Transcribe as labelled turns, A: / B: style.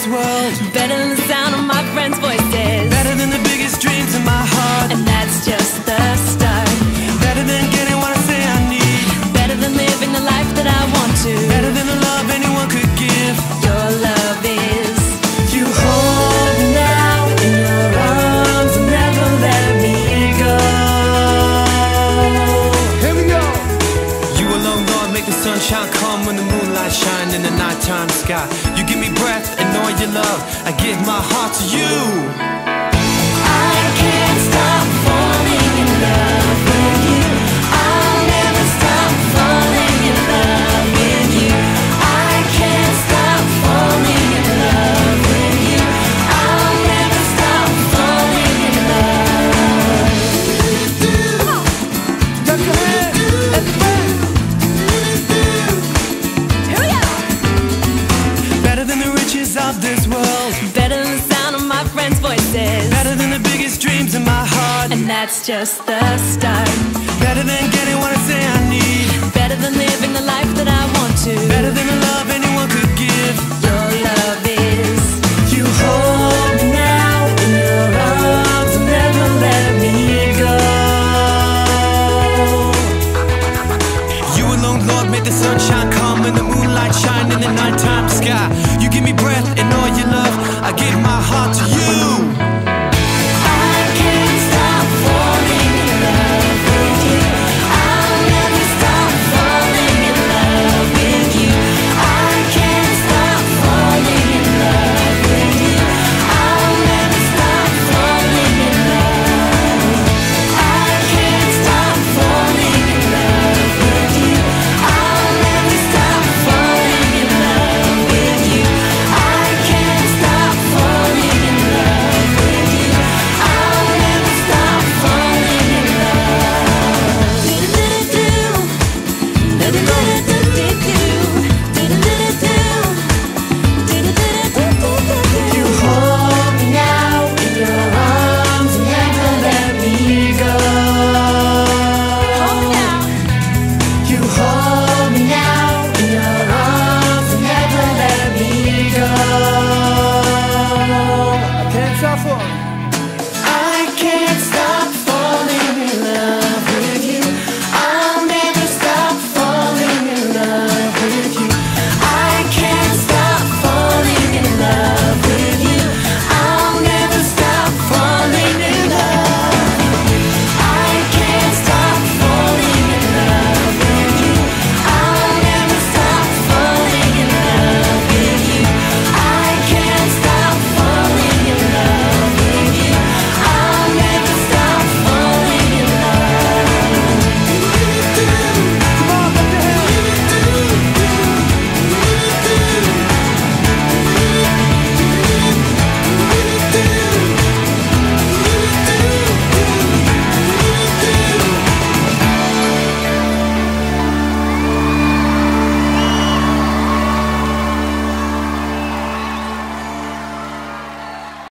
A: this world.
B: Better than the sound of my friends' voices.
A: Sunshine come when the moonlight shine in the nighttime sky. You give me breath and all your love. I give my heart to you.
B: That's just the start.
A: Better than getting what I say I need.
B: Better than living the life that I want to.
A: Better than the love anyone could give.
B: Your love is.
A: You hold me now in your arms never let me go. You alone, Lord, made the sunshine come and the moonlight shine in the nighttime sky. You give me breath and all your love. I give my heart to you.